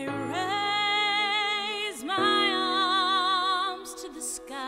I raise my arms to the sky.